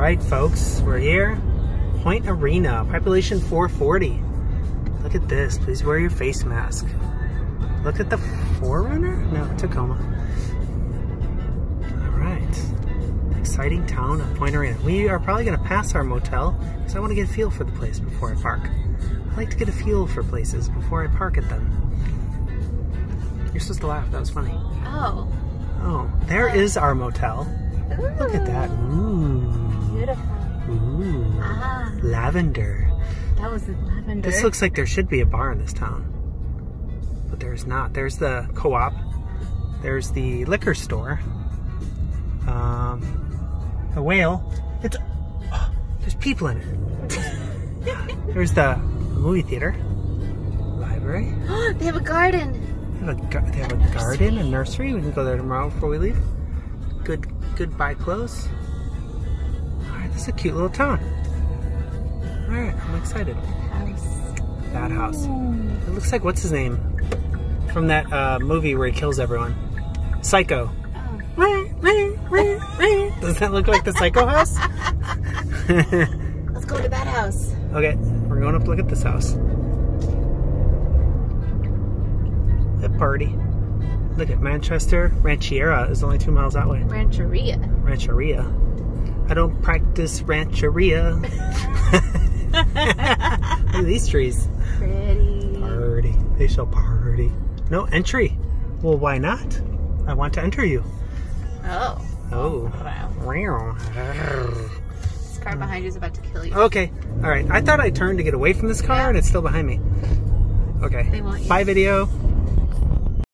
right, folks, we're here. Point Arena, population 440. Look at this. Please wear your face mask. Look at the 4Runner? No, Tacoma. All right. Exciting town of Point Arena. We are probably going to pass our motel because I want to get a feel for the place before I park. I like to get a feel for places before I park at them. You're supposed to laugh. That was funny. Oh. Oh, there is our motel. Look at that. Ooh. Beautiful. Ooh. Ah, Lavender. that was lavender. This looks like there should be a bar in this town. But there's not. There's the co-op. There's the liquor store. Um, a whale. It's oh, there's people in it. there's the movie theater. Library. they have a garden. They have a, they have a garden, a nursery. We can go there tomorrow before we leave. Good goodbye clothes. Alright, this is a cute little town. Alright, I'm excited. House. That house. It looks like what's his name? From that uh, movie where he kills everyone. Psycho. Oh. Does that look like the Psycho house? Let's go to that house. okay, we're going up to look at this house. A party. Look at Manchester. Rancheria is only two miles that way. Rancheria. Rancheria. I don't practice rancheria. Look at these trees. Pretty. Party. They shall party. No entry. Well, why not? I want to enter you. Oh. Oh. Wow. This car behind you is about to kill you. Okay. All right. I thought I turned to get away from this car, Yeah. and it's still behind me. Okay. They want you. Bye, video.